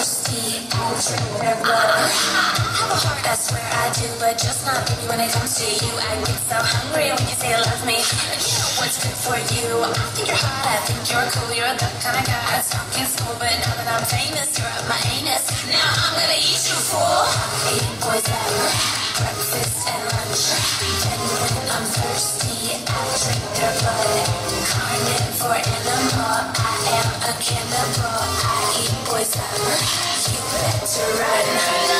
thirsty, I'll drink their blood. A heart, I do, but just not when it comes to you. I get so hungry when you say you love me. You know what's good for you. I think you're hot, I think you're cool, you're the kind of guy that's I'm famous, you're my anus. Now I'm gonna eat you, fool. Boys at breakfast and lunch. When I'm thirsty, I drink their blood. Carnivore animal, I am a cannibal. I eat poison. You better run.